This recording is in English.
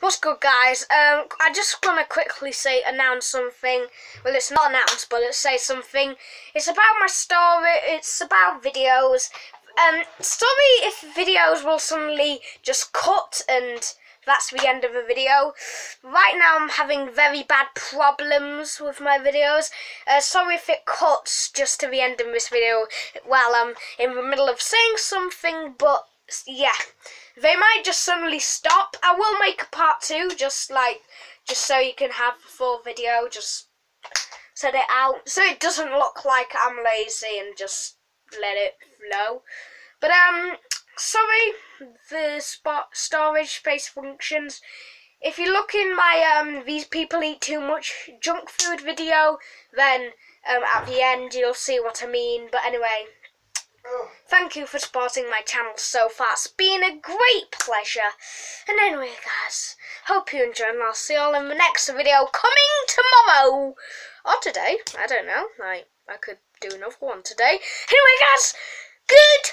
What's good, guys? Um, I just want to quickly say, announce something. Well, it's not announced, but let's say something. It's about my story. It's about videos. Um, sorry if videos will suddenly just cut and that's the end of the video. Right now I'm having very bad problems with my videos. Uh, sorry if it cuts just to the end of this video while I'm in the middle of saying something, but yeah, they might just suddenly stop. I will make a part two, just like, just so you can have the full video, just set it out, so it doesn't look like I'm lazy and just let it flow. But, um, sorry, the spot storage space functions. If you look in my, um, these people eat too much junk food video, then, um, at the end you'll see what I mean. But anyway, Thank you for supporting my channel so far. It's been a great pleasure. And anyway, guys, hope you enjoyed and I'll see you all in the next video coming tomorrow. Or today. I don't know. I, I could do another one today. Anyway, guys, good